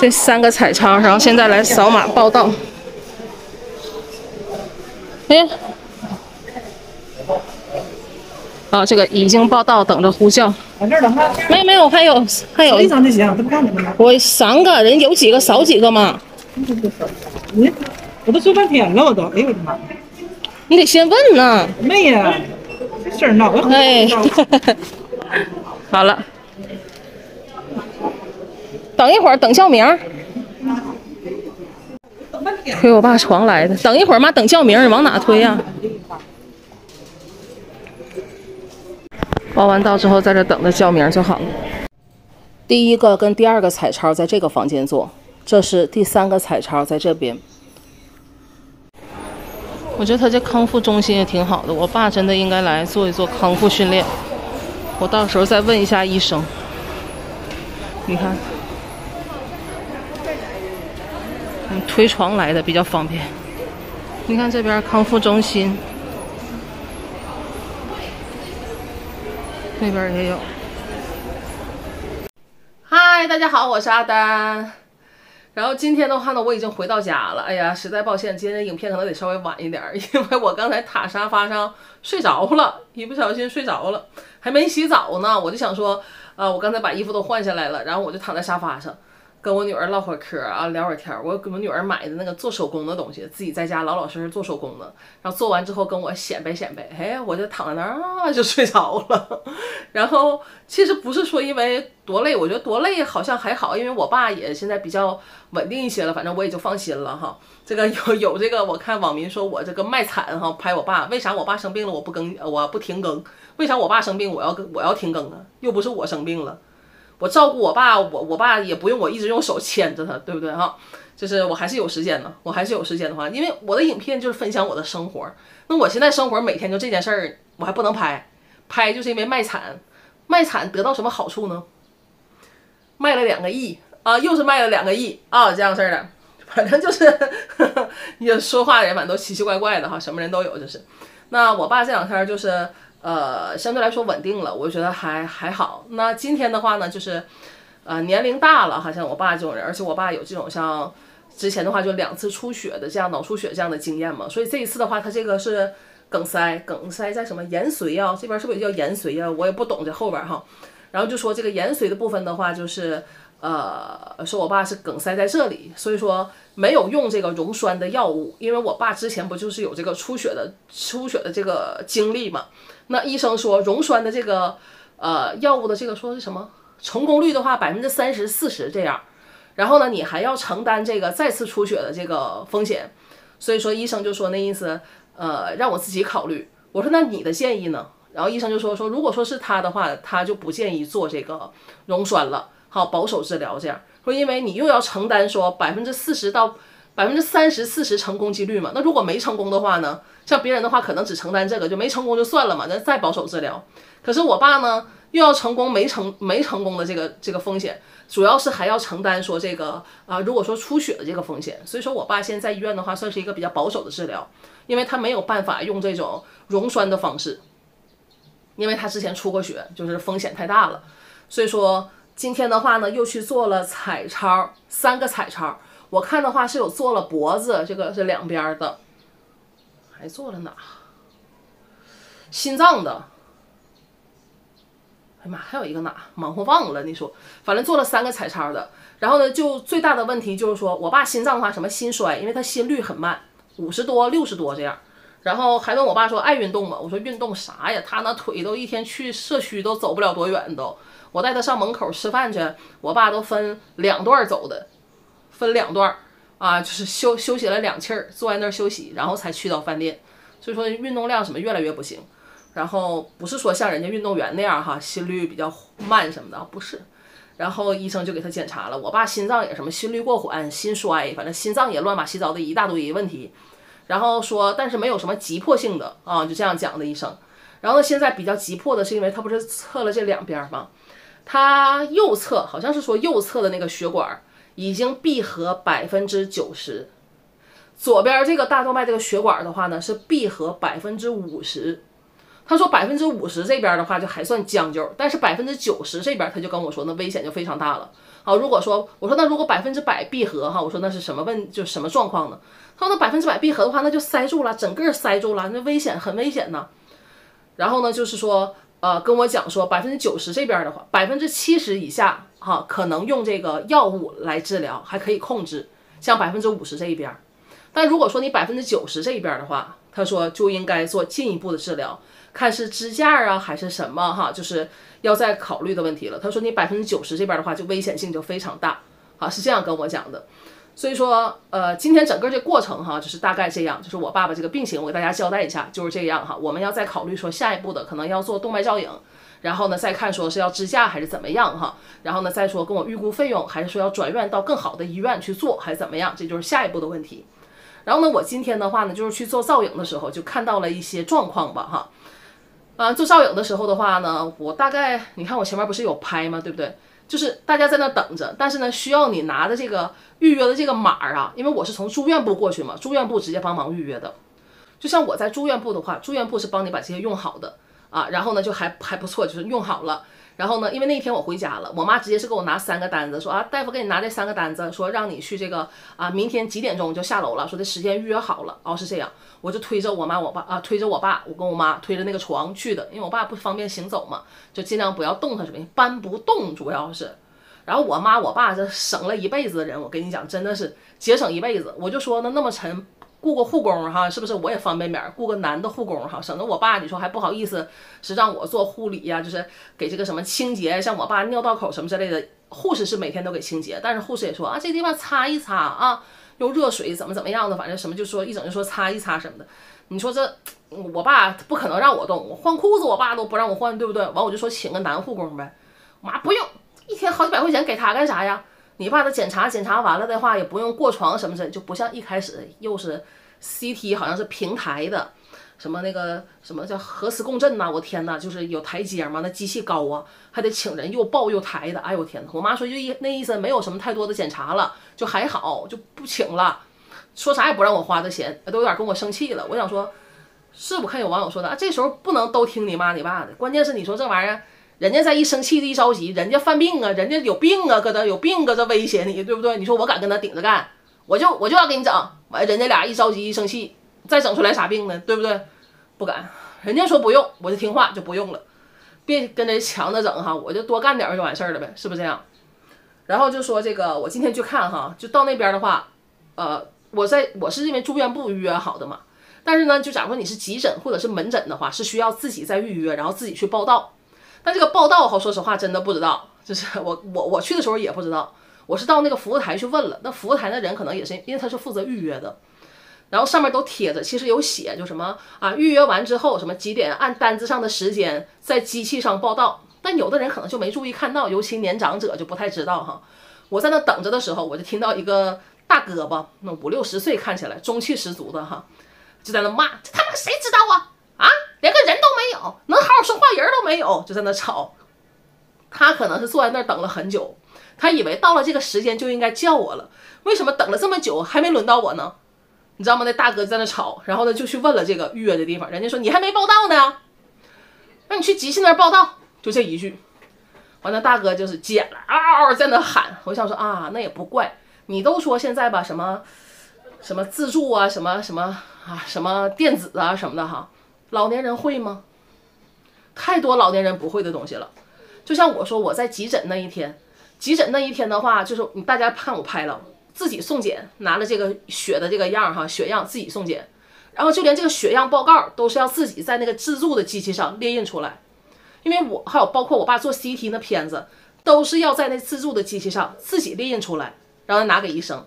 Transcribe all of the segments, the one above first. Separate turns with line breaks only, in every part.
这三个彩超，然后现在来扫码报到。哎，啊，这个已经报到，等着呼叫。没有没有，还有还有
一张就行，他不看你们吗？
我三个人有几个扫几个嘛。
你，我都说半天了，我都，哎呦我的妈！
你得先问呢。
没呀，这事儿闹的。
哎，好了。等一会儿，等叫名。推我爸床来的，等一会儿妈，等叫名，你往哪推呀？报完到之后，在这等着叫名就好了。第一个跟第二个彩超在这个房间做，这是第三个彩超在这边。我觉得他这康复中心也挺好的，我爸真的应该来做一做康复训练。我到时候再问一下医生。你看。推床来的比较方便。你看这边康复中心，那边也有。嗨，大家好，我是阿丹。然后今天的话呢，我已经回到家了。哎呀，实在抱歉，今天的影片可能得稍微晚一点，因为我刚才躺沙发上睡着了，一不小心睡着了，还没洗澡呢。我就想说，呃，我刚才把衣服都换下来了，然后我就躺在沙发上。跟我女儿唠会儿嗑啊，聊会儿天儿。我给我女儿买的那个做手工的东西，自己在家老老实实做手工的。然后做完之后跟我显摆显摆，哎，我就躺在那儿啊，就睡着了。然后其实不是说因为多累，我觉得多累好像还好，因为我爸也现在比较稳定一些了，反正我也就放心了哈。这个有有这个，我看网民说我这个卖惨哈，拍我爸，为啥我爸生病了我不更我不停更？为啥我爸生病我要更我要停更啊？又不是我生病了。我照顾我爸，我我爸也不用我一直用手牵着他，对不对哈？就是我还是有时间的，我还是有时间的话，因为我的影片就是分享我的生活。那我现在生活每天就这件事儿，我还不能拍，拍就是因为卖惨，卖惨得到什么好处呢？卖了两个亿啊，又是卖了两个亿啊，这样事儿的，反正就是 也说话的人反正都奇奇怪怪的哈，什么人都有，就是。那我爸这两天就是。呃，相对来说稳定了，我觉得还还好。那今天的话呢，就是，呃，年龄大了，哈，像我爸这种人，而且我爸有这种像之前的话就两次出血的这样脑出血这样的经验嘛，所以这一次的话，他这个是梗塞，梗塞在什么延髓啊？这边是不是叫延髓啊？我也不懂这后边哈。然后就说这个延髓的部分的话，就是呃，说我爸是梗塞在这里，所以说没有用这个溶栓的药物，因为我爸之前不就是有这个出血的出血的这个经历嘛。那医生说溶栓的这个呃药物的这个说是什么成功率的话百分之三十四十这样，然后呢你还要承担这个再次出血的这个风险，所以说医生就说那意思呃让我自己考虑。我说那你的建议呢？然后医生就说说如果说是他的话，他就不建议做这个溶栓了，好保守治疗这样说，因为你又要承担说百分之四十到百分之三十四十成功几率嘛。那如果没成功的话呢？像别人的话，可能只承担这个，就没成功就算了嘛，那再保守治疗。可是我爸呢，又要成功没成没成功的这个这个风险，主要是还要承担说这个啊，如果说出血的这个风险。所以说我爸现在在医院的话，算是一个比较保守的治疗，因为他没有办法用这种溶栓的方式，因为他之前出过血，就是风险太大了。所以说今天的话呢，又去做了彩超，三个彩超，我看的话是有做了脖子，这个是两边的。还做了哪？心脏的，哎呀妈，还有一个哪？忙活忘了。你说，反正做了三个彩超的。然后呢，就最大的问题就是说我爸心脏的话，什么心衰，因为他心率很慢，五十多、六十多这样。然后还问我爸说爱运动吗？我说运动啥呀？他那腿都一天去社区都走不了多远都。我带他上门口吃饭去，我爸都分两段走的，分两段儿。啊，就是休休息了两气儿，坐在那儿休息，然后才去到饭店。所以说运动量什么越来越不行。然后不是说像人家运动员那样哈，心率比较慢什么的，不是。然后医生就给他检查了，我爸心脏也什么心率过缓、心衰，反正心脏也乱八七糟的一大堆问题。然后说，但是没有什么急迫性的啊，就这样讲的医生。然后呢，现在比较急迫的是因为他不是测了这两边吗？他右侧好像是说右侧的那个血管。已经闭合百分之九十，左边这个大动脉这个血管的话呢是闭合百分之五十，他说百分之五十这边的话就还算将就，但是百分之九十这边他就跟我说那危险就非常大了。好，如果说我说那如果百分之百闭合哈，我说那是什么问就什么状况呢？他说那百分之百闭合的话，那就塞住了，整个塞住了，那危险很危险呢。然后呢，就是说呃跟我讲说百分之九十这边的话，百分之七十以下哈可能用这个药物来治疗还可以控制，像百分之五十这一边。但如果说你百分之九十这一边的话，他说就应该做进一步的治疗，看是支架啊还是什么哈，就是要再考虑的问题了。他说你百分之九十这边的话，就危险性就非常大啊，是这样跟我讲的。所以说，呃，今天整个这过程哈，就是大概这样，就是我爸爸这个病情，我给大家交代一下，就是这样哈。我们要再考虑说下一步的可能要做动脉造影，然后呢再看说是要支架还是怎么样哈，然后呢再说跟我预估费用，还是说要转院到更好的医院去做还是怎么样，这就是下一步的问题。然后呢，我今天的话呢，就是去做造影的时候，就看到了一些状况吧，哈，啊，做造影的时候的话呢，我大概你看我前面不是有拍吗？对不对？就是大家在那等着，但是呢，需要你拿的这个预约的这个码啊，因为我是从住院部过去嘛，住院部直接帮忙预约的。就像我在住院部的话，住院部是帮你把这些用好的啊，然后呢就还还不错，就是用好了。然后呢，因为那天我回家了，我妈直接是给我拿三个单子，说啊，大夫给你拿这三个单子，说让你去这个啊，明天几点钟就下楼了，说这时间预约好了。哦，是这样，我就推着我妈我爸啊，推着我爸，我跟我妈推着那个床去的，因为我爸不方便行走嘛，就尽量不要动他什么，搬不动主要是。然后我妈我爸这省了一辈子的人，我跟你讲，真的是节省一辈子。我就说那那么沉。雇个护工哈，是不是我也方便点儿？雇个男的护工哈，省得我爸你说还不好意思，是让我做护理呀，就是给这个什么清洁，像我爸尿道口什么之类的，护士是每天都给清洁，但是护士也说啊，这地方擦一擦啊，用热水怎么怎么样的，反正什么就说一整就说擦一擦什么的。你说这我爸不可能让我动，我换裤子我爸都不让我换，对不对？完我就说请个男护工呗，妈不用，一天好几百块钱给他干啥呀？你爸的检查检查完了的话，也不用过床什么的，就不像一开始又是 CT，好像是平台的，什么那个什么叫核磁共振呐？我天呐，就是有台阶嘛，那机器高啊，还得请人又抱又抬的。哎呦我天呐，我妈说就一那意思，没有什么太多的检查了，就还好，就不请了，说啥也不让我花的钱，都有点跟我生气了。我想说，是我看有网友说的啊，这时候不能都听你妈你爸的，关键是你说这玩意儿。人家在一生气的一着急，人家犯病啊，人家有病啊，搁这有病搁这威胁你，对不对？你说我敢跟他顶着干，我就我就要给你整。完，人家俩一着急一生气，再整出来啥病呢？对不对？不敢。人家说不用，我就听话就不用了，别跟人强着整哈，我就多干点就完事儿了呗，是不是这样？然后就说这个，我今天去看哈，就到那边的话，呃，我在我是因为住院部预约好的嘛，但是呢，就假如说你是急诊或者是门诊的话，是需要自己再预约，然后自己去报到。但这个报道哈，说实话真的不知道，就是我我我去的时候也不知道，我是到那个服务台去问了，那服务台的人可能也是因为他是负责预约的，然后上面都贴着，其实有写就什么啊，预约完之后什么几点按单子上的时间在机器上报到，但有的人可能就没注意看到，尤其年长者就不太知道哈。我在那等着的时候，我就听到一个大哥吧，那五六十岁看起来中气十足的哈，就在那骂，这他妈谁知道啊？连个人都没有，能好好说话人都没有，就在那吵。他可能是坐在那儿等了很久，他以为到了这个时间就应该叫我了，为什么等了这么久还没轮到我呢？你知道吗？那大哥在那吵，然后呢就去问了这个预约的地方，人家说你还没报到呢，那你去吉信那儿报到，就这一句。完，了大哥就是急了，嗷嗷在那喊。我想说啊，那也不怪你，都说现在吧，什么什么自助啊，什么什么啊，什么电子啊什么的哈。老年人会吗？太多老年人不会的东西了。就像我说，我在急诊那一天，急诊那一天的话，就是你大家看我拍了，自己送检，拿了这个血的这个样哈，血样自己送检，然后就连这个血样报告都是要自己在那个自助的机器上列印出来。因为我还有包括我爸做 CT 那片子，都是要在那自助的机器上自己列印出来，然后拿给医生。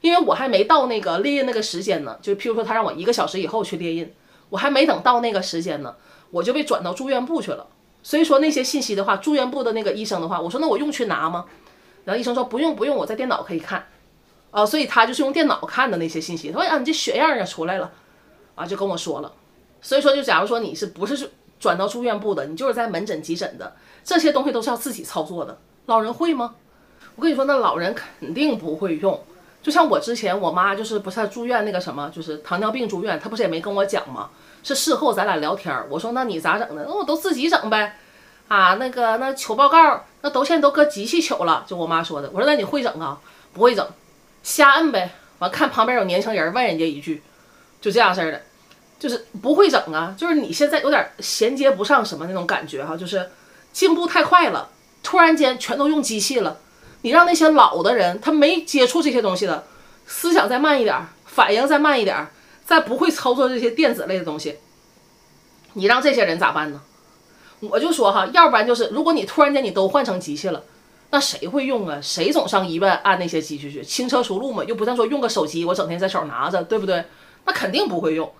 因为我还没到那个列印那个时间呢，就譬如说他让我一个小时以后去列印。我还没等到那个时间呢，我就被转到住院部去了。所以说那些信息的话，住院部的那个医生的话，我说那我用去拿吗？然后医生说不用不用，我在电脑可以看。啊，所以他就是用电脑看的那些信息。他说啊，你这血样也出来了，啊，就跟我说了。所以说就假如说你是不是转到住院部的，你就是在门诊急诊的，这些东西都是要自己操作的。老人会吗？我跟你说，那老人肯定不会用。就像我之前我妈就是不是住院那个什么，就是糖尿病住院，她不是也没跟我讲吗？是事后咱俩聊天儿，我说那你咋整的？那我都自己整呗。啊，那个那取报告，那都现在都搁机器取了，就我妈说的。我说那你会整啊？不会整，瞎摁呗。完看旁边有年轻人，问人家一句，就这样式的，就是不会整啊。就是你现在有点衔接不上什么那种感觉哈，就是进步太快了，突然间全都用机器了。你让那些老的人，他没接触这些东西的，思想再慢一点，反应再慢一点，再不会操作这些电子类的东西，你让这些人咋办呢？我就说哈，要不然就是如果你突然间你都换成机器了，那谁会用啊？谁总上医院按那些机器去？轻车熟路嘛，又不像说用个手机，我整天在手拿着，对不对？那肯定不会用。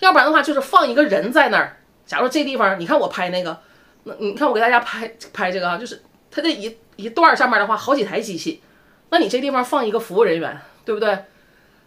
要不然的话，就是放一个人在那儿。假如这地方，你看我拍那个，那你看我给大家拍拍这个啊，就是它这一一段上面的话，好几台机器，那你这地方放一个服务人员，对不对？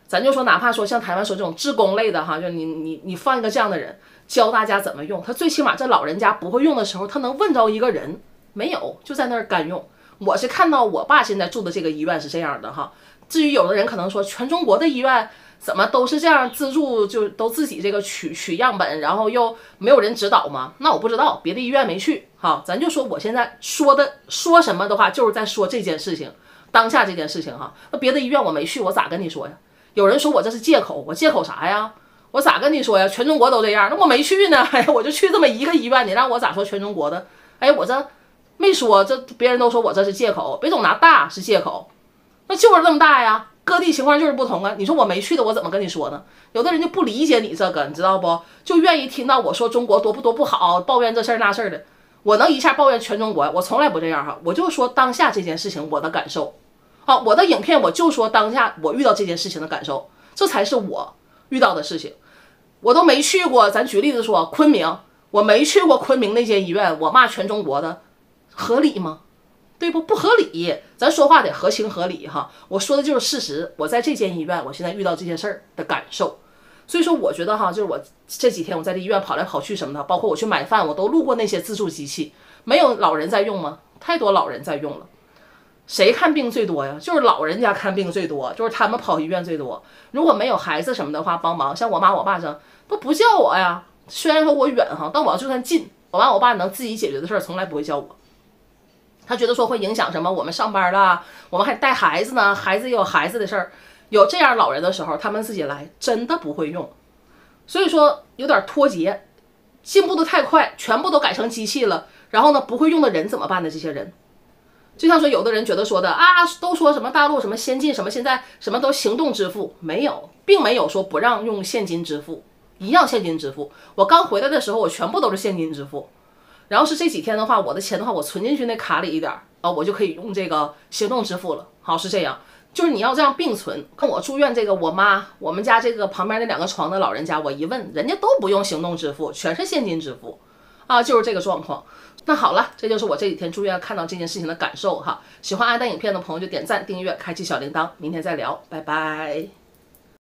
咱就说，哪怕说像台湾说这种职工类的哈，就你你你放一个这样的人。教大家怎么用，他最起码这老人家不会用的时候，他能问着一个人，没有就在那儿干用。我是看到我爸现在住的这个医院是这样的哈。至于有的人可能说，全中国的医院怎么都是这样自助，就都自己这个取取样本，然后又没有人指导吗？那我不知道，别的医院没去哈。咱就说我现在说的说什么的话，就是在说这件事情，当下这件事情哈。那别的医院我没去，我咋跟你说呀？有人说我这是借口，我借口啥呀？我咋跟你说呀？全中国都这样，那我没去呢。哎，我就去这么一个医院，你让我咋说全中国的？哎，我这没说，这别人都说我这是借口，别总拿大是借口，那就是那么大呀。各地情况就是不同啊。你说我没去的，我怎么跟你说呢？有的人就不理解你这个，你知道不？就愿意听到我说中国多不多不好，抱怨这事儿那事儿的。我能一下抱怨全中国？我从来不这样哈，我就说当下这件事情我的感受。好，我的影片我就说当下我遇到这件事情的感受，这才是我遇到的事情。我都没去过，咱举例子说，昆明，我没去过昆明那间医院，我骂全中国的，合理吗？对不？不合理，咱说话得合情合理哈。我说的就是事实，我在这间医院，我现在遇到这些事儿的感受，所以说我觉得哈，就是我这几天我在这医院跑来跑去什么的，包括我去买饭，我都路过那些自助机器，没有老人在用吗？太多老人在用了。谁看病最多呀？就是老人家看病最多，就是他们跑医院最多。如果没有孩子什么的话帮忙，像我妈我爸这都不叫我呀。虽然说我远哈，但我要就算近，我妈我爸能自己解决的事儿，从来不会叫我。他觉得说会影响什么？我们上班了，我们还带孩子呢，孩子也有孩子的事儿。有这样老人的时候，他们自己来，真的不会用。所以说有点脱节，进步的太快，全部都改成机器了。然后呢，不会用的人怎么办呢？这些人。就像说，有的人觉得说的啊，都说什么大陆什么先进什么，现在什么都行动支付，没有，并没有说不让用现金支付，一样现金支付。我刚回来的时候，我全部都是现金支付，然后是这几天的话，我的钱的话，我存进去那卡里一点啊，我就可以用这个行动支付了。好，是这样，就是你要这样并存。跟我住院这个，我妈，我们家这个旁边那两个床的老人家，我一问，人家都不用行动支付，全是现金支付，啊，就是这个状况。那好了，这就是我这几天住院看到这件事情的感受哈。喜欢阿丹影片的朋友就点赞、订阅、开启小铃铛。明天再聊，拜拜。